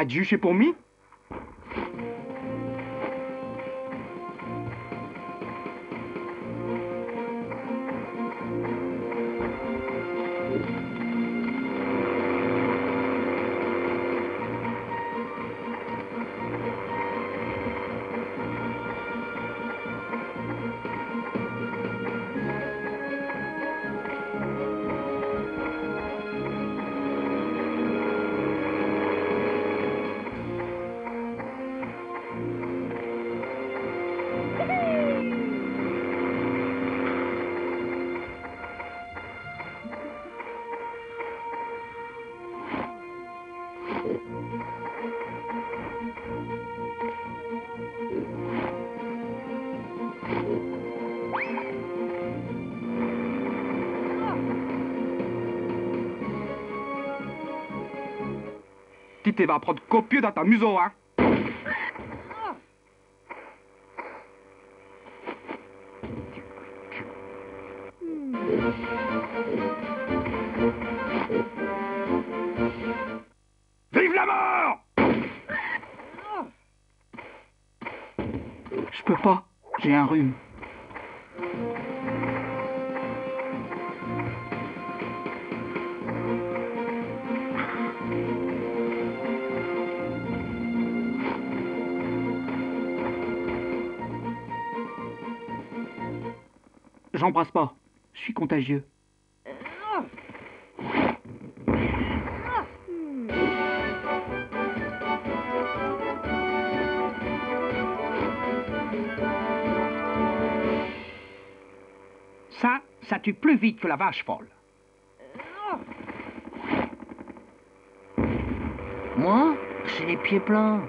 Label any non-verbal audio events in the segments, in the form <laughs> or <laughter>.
Pas de pour moi Vas prendre copieux dans ta museau, hein? Vive la mort! Je peux pas, j'ai un rhume. J'embrasse pas. Je suis contagieux. Ça, ça tue plus vite que la vache folle. Moi, j'ai les pieds pleins.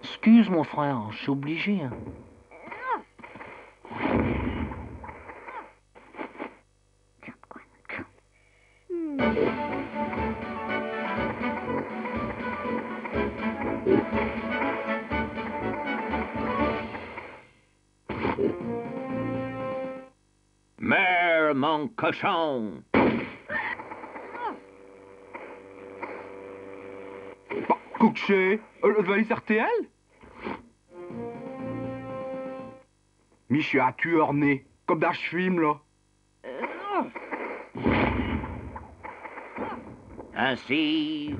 Excuse mon frère, je suis obligé. Hein. Cochon Bah, couché, euh, le valise RTL Mich a tueur né, comme dans le film, là? Ainsi,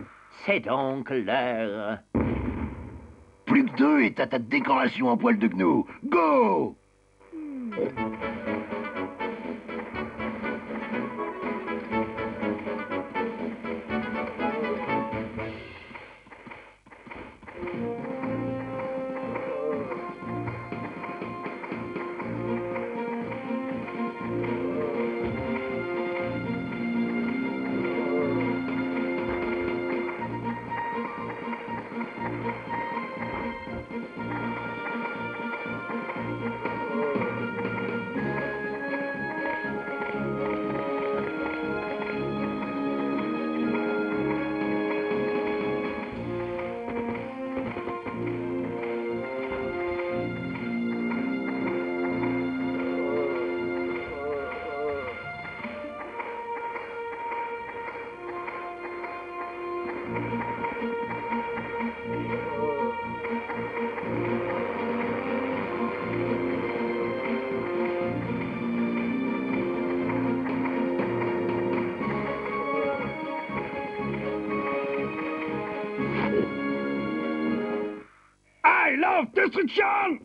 c'est donc l'heure. Plus que deux et t'as ta décoration en poil de gnou. Go destruction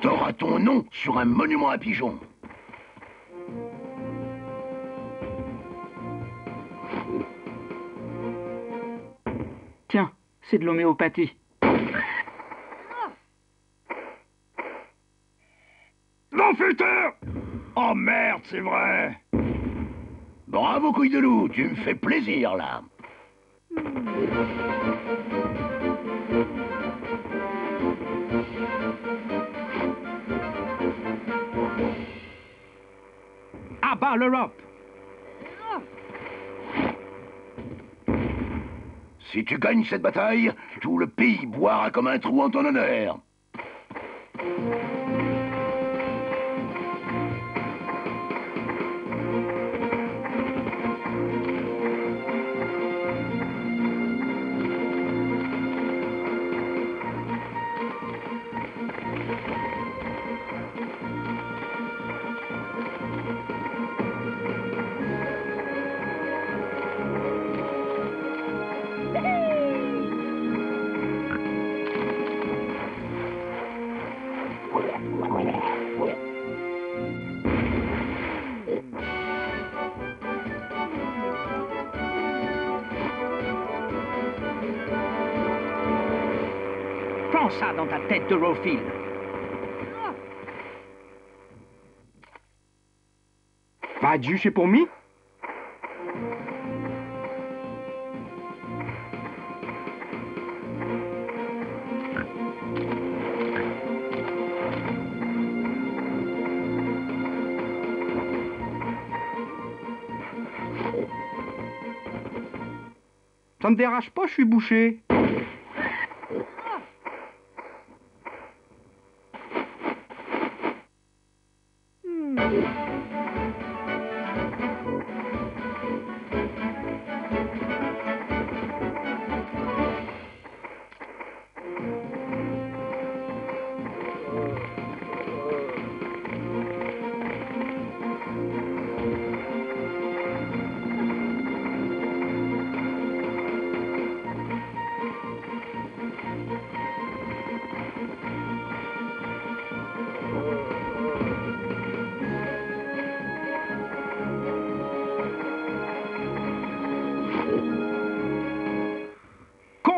T'auras ton nom sur un monument à pigeons. Tiens, c'est de l'homéopathie. Non, futur Oh merde, c'est vrai Bravo, couille de loup, tu me fais plaisir, là. À bas l'Europe Si tu gagnes cette bataille, tout le pays boira comme un trou en ton honneur. Ça dans ta tête de Rofield. Vai juche pour mi Ça me dérange pas, je suis bouché.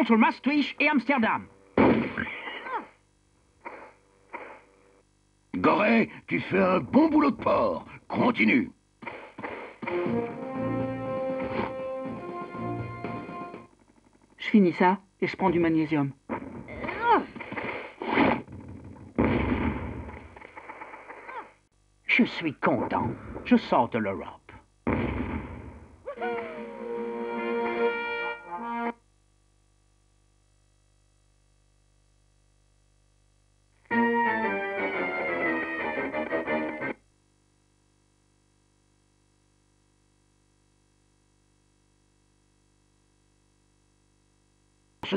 Contre Maastricht et Amsterdam. Goré, tu fais un bon boulot de port. Continue. Je finis ça et je prends du magnésium. Je suis content. Je sors de l'Europe.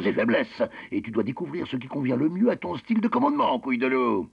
Et faiblesses, et tu dois découvrir ce qui convient le mieux à ton style de commandement, couille de loup.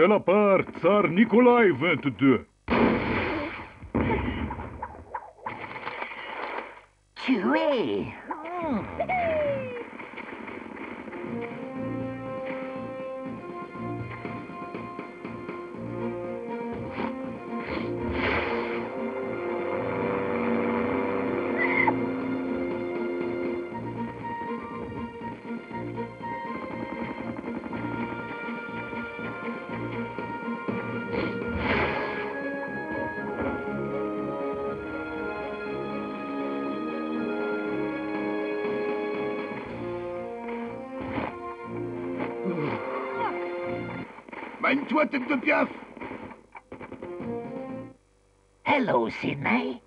De la Telapar, Tsar Nikolai went de. Tué! Mène-toi, tête de piaf Hello, Sydney.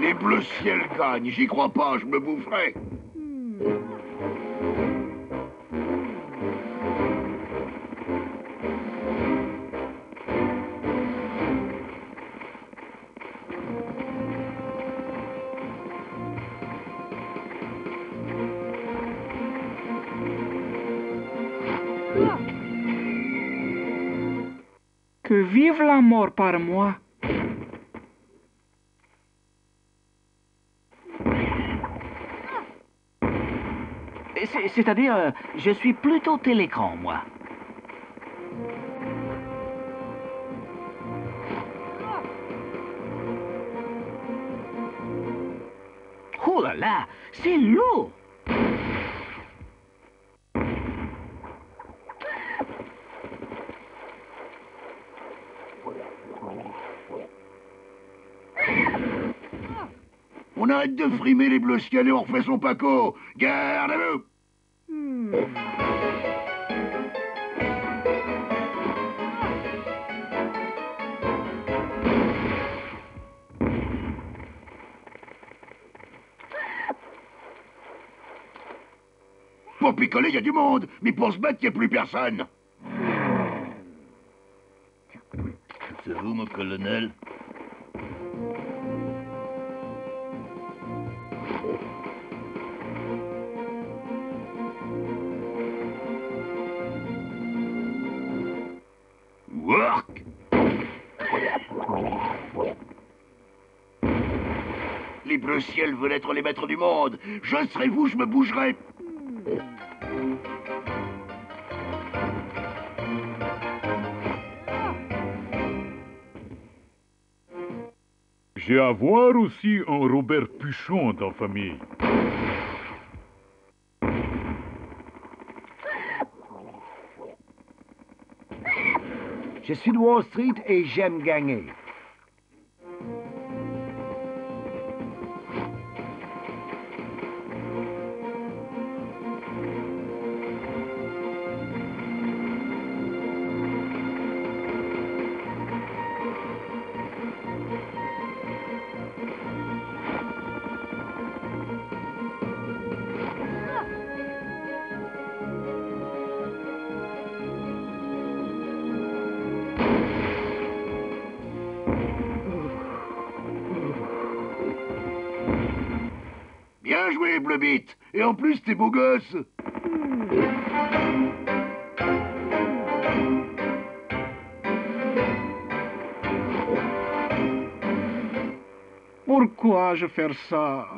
Les bleus ciel gagnent, j'y crois pas, je me boufferai. Que par moi. C'est-à-dire, euh, je suis plutôt télécran, moi. Oh là là, c'est lourd On arrête de frimer les bleus ciel et on refait son paco. Garde à vous Pour picoler, il y a du monde, mais pour se battre, il n'y a plus personne. C'est vous, mon colonel? Les bleus ciels veulent être les maîtres du monde. Je serai vous, je me bougerai. J'ai à voir aussi un Robert Puchon dans la famille. Je suis de Wall Street et j'aime gagner. Joué, Bleubit. Et en plus, t'es beau gosse. Pourquoi je faire ça?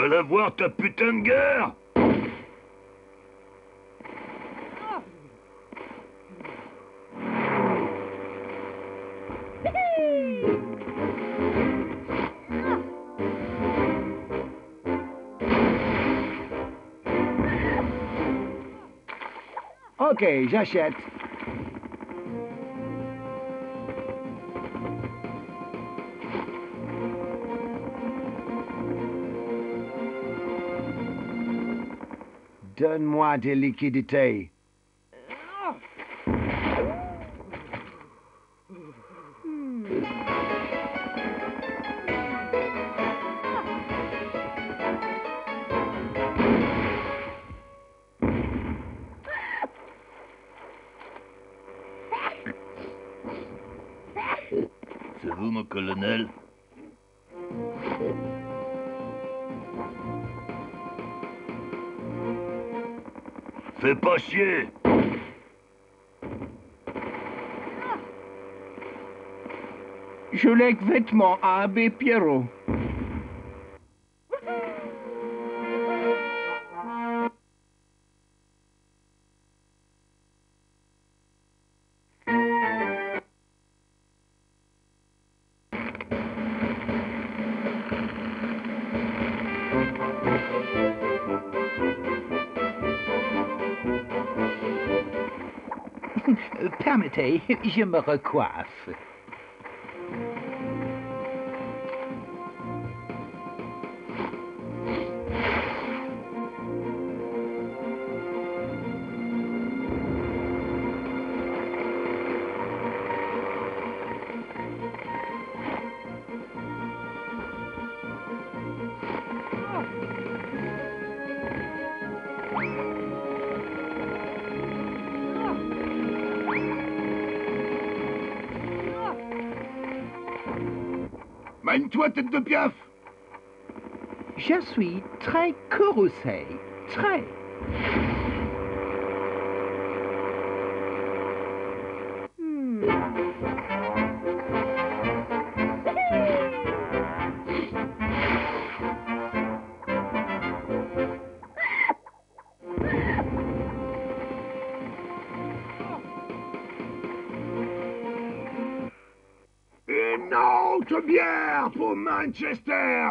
Tu vas la voir, ta putain de guerre Ok, j'achète. Donne-moi des liquidités. Je lègue vêtements à Abbé Pierrot. <laughs> Permettez, je me recoiffe. Mène-toi, tête de piaf Je suis très courroucé. Très. Haute bière pour Manchester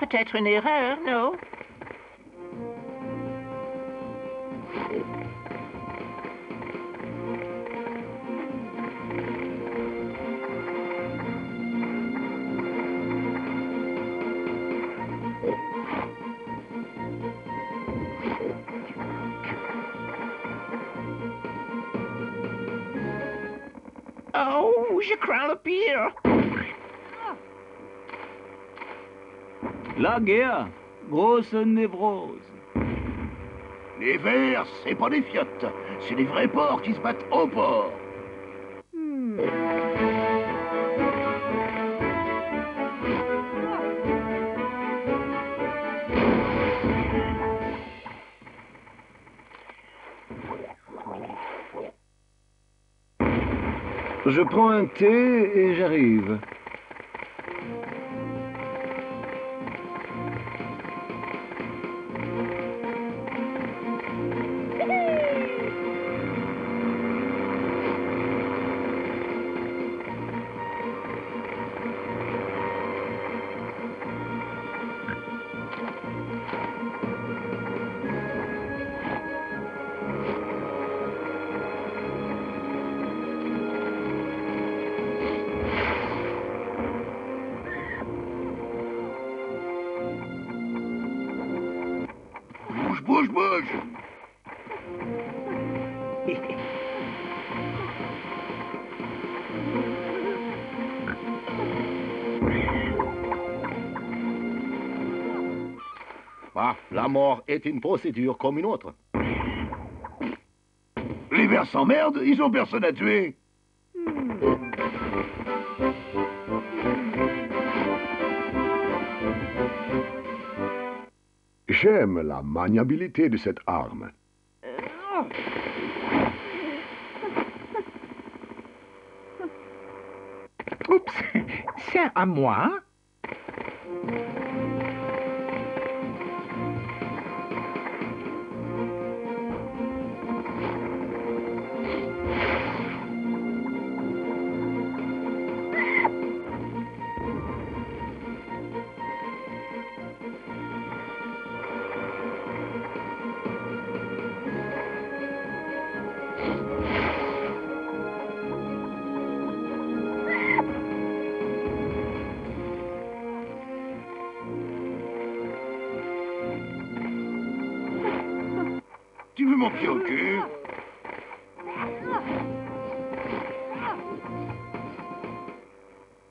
peut-être une erreur, non? Oh, je crains le pire. La guerre, grosse névrose. Les verts, c'est pas des fiottes. C'est des vrais porcs qui se battent au port. Je prends un thé et j'arrive. Ah, la mort est une procédure comme une autre. Les verts s'emmerdent, ils ont personne à tuer. J'aime la maniabilité de cette arme. Oups, c'est à moi.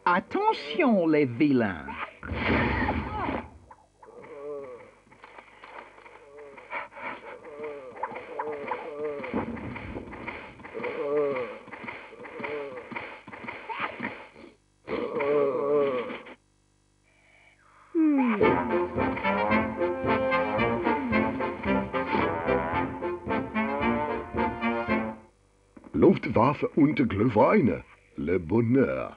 Attention, les vilains. Luftwaffe und Glühweine. Le bonheur.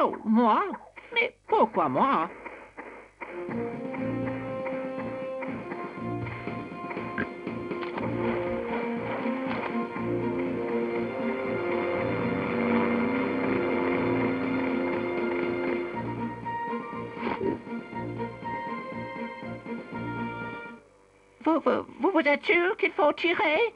Oh, moi? Mais pourquoi moi? Vous, vous vous êtes sûr qu'il faut tirer